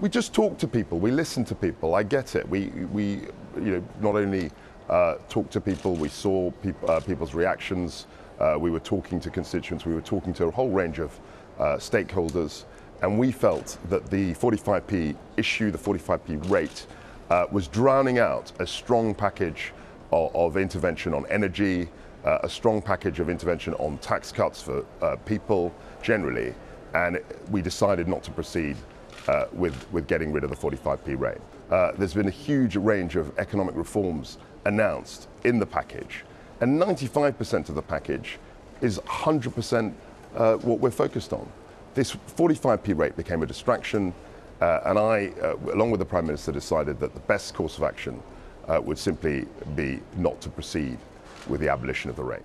We just talk to people. We listen to people. I get it. We, we you know, not only uh, talk to people, we saw peop uh, people's reactions. Uh, we were talking to constituents. We were talking to a whole range of uh, stakeholders. And we felt that the 45p issue, the 45p rate, uh, was drowning out a strong package of, of intervention on energy, uh, a strong package of intervention on tax cuts for people generally. And we decided not to proceed uh, with, with getting rid of the 45p rate. Uh, there's been a huge range of economic reforms announced in the package, and 95% of the package is 100% uh, what we're focused on. This 45p rate became a distraction, uh, and I, uh, along with the Prime Minister, decided that the best course of action uh, would simply be not to proceed with the abolition of the rate.